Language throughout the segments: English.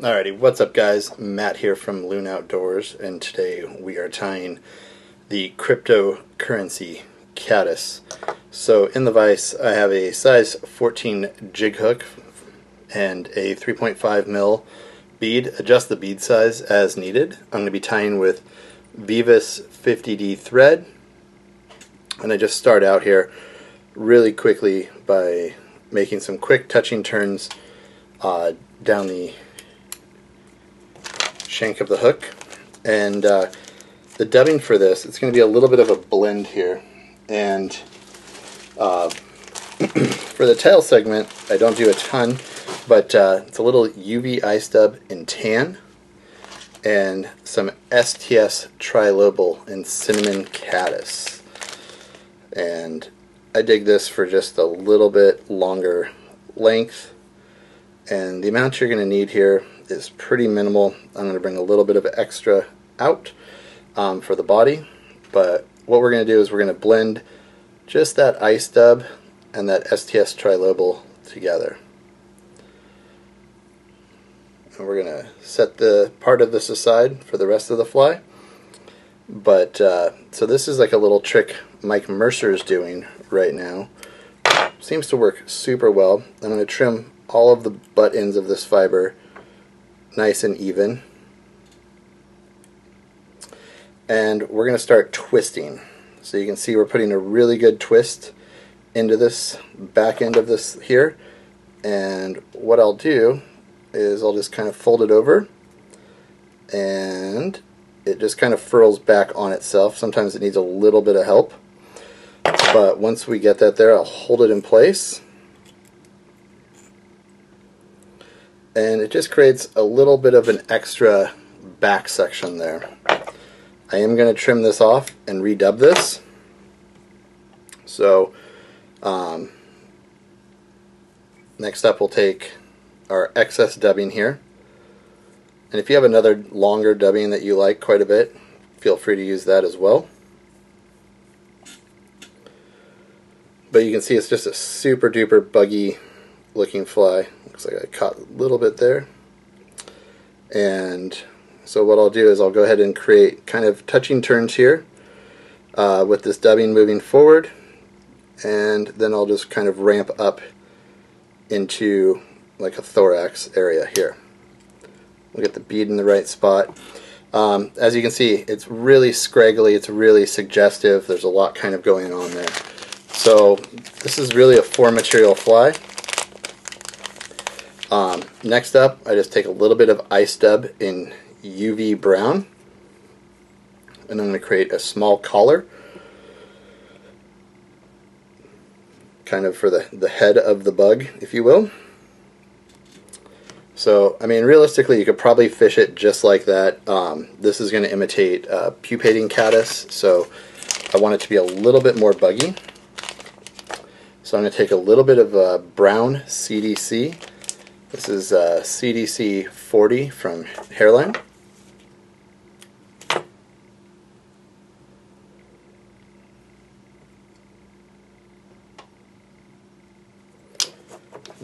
Alrighty, what's up guys? Matt here from Loon Outdoors and today we are tying the cryptocurrency caddis. So in the vise I have a size 14 jig hook and a 3.5 mil bead. Adjust the bead size as needed. I'm going to be tying with Veevus 50D thread and I just start out here really quickly by making some quick touching turns uh, down the shank of the hook. And uh, the dubbing for this, it's going to be a little bit of a blend here. And uh, for the tail segment, I don't do a ton, but uh, it's a little UV ice dub in tan and some STS trilobal in cinnamon caddis. And I dig this for just a little bit longer length. And the amount you're going to need here is pretty minimal. I'm going to bring a little bit of extra out um, for the body, but what we're going to do is we're going to blend just that ice dub and that STS trilobal together. And we're going to set the part of this aside for the rest of the fly. But, uh, so this is like a little trick Mike Mercer is doing right now. Seems to work super well. I'm going to trim all of the butt ends of this fiber nice and even. And we're going to start twisting. So you can see we're putting a really good twist into this back end of this here. And what I'll do is I'll just kind of fold it over and it just kind of furls back on itself. Sometimes it needs a little bit of help. But once we get that there, I'll hold it in place and it just creates a little bit of an extra back section there. I am going to trim this off and redub this. So um, next up we'll take our excess dubbing here. And if you have another longer dubbing that you like quite a bit, feel free to use that as well. But you can see it's just a super duper buggy looking fly. Looks like I caught a little bit there. And so what I'll do is I'll go ahead and create kind of touching turns here uh, with this dubbing moving forward. And then I'll just kind of ramp up into like a thorax area here. We'll get the bead in the right spot. Um, as you can see, it's really scraggly, it's really suggestive, there's a lot kind of going on there. So this is really a four material fly. Um, next up, I just take a little bit of ice dub in UV brown, and I'm going to create a small collar, kind of for the, the head of the bug, if you will. So, I mean, realistically, you could probably fish it just like that. Um, this is going to imitate uh, pupating caddis, so I want it to be a little bit more buggy. So I'm going to take a little bit of uh, brown CDC this is uh, CDC 40 from Hareline.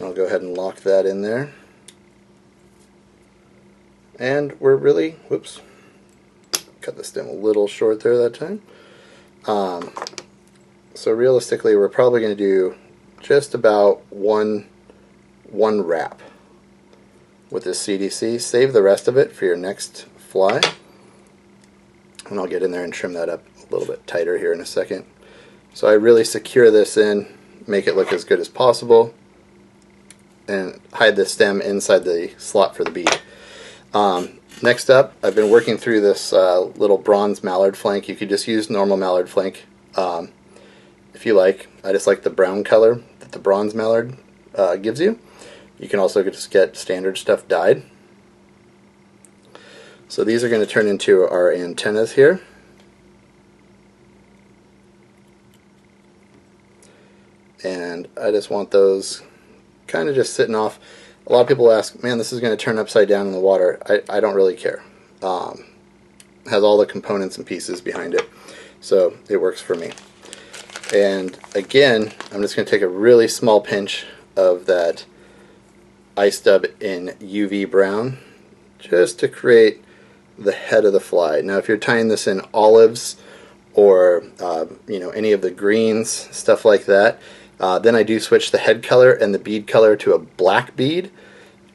I'll go ahead and lock that in there. And we're really, whoops, cut the stem a little short there that time. Um, so realistically, we're probably going to do just about one one wrap with this CDC. Save the rest of it for your next fly. And I'll get in there and trim that up a little bit tighter here in a second. So I really secure this in, make it look as good as possible, and hide the stem inside the slot for the bead. Um, next up, I've been working through this uh, little bronze mallard flank. You could just use normal mallard flank um, if you like. I just like the brown color that the bronze mallard uh, gives you. You can also just get standard stuff dyed. So these are going to turn into our antennas here. And I just want those kind of just sitting off. A lot of people ask, man, this is going to turn upside down in the water. I, I don't really care. Um, has all the components and pieces behind it. So it works for me. And again, I'm just going to take a really small pinch of that ice dub in UV brown just to create the head of the fly. Now if you're tying this in olives or uh, you know any of the greens, stuff like that, uh, then I do switch the head color and the bead color to a black bead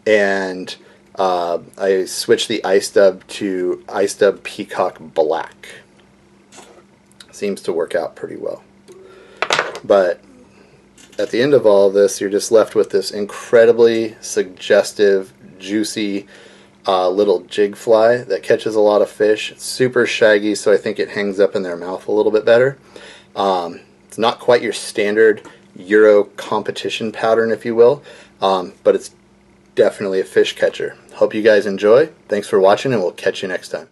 and uh, I switch the ice dub to ice dub peacock black. Seems to work out pretty well. But at the end of all of this, you're just left with this incredibly suggestive, juicy uh, little jig fly that catches a lot of fish. It's super shaggy, so I think it hangs up in their mouth a little bit better. Um, it's not quite your standard Euro competition pattern, if you will, um, but it's definitely a fish catcher. Hope you guys enjoy. Thanks for watching, and we'll catch you next time.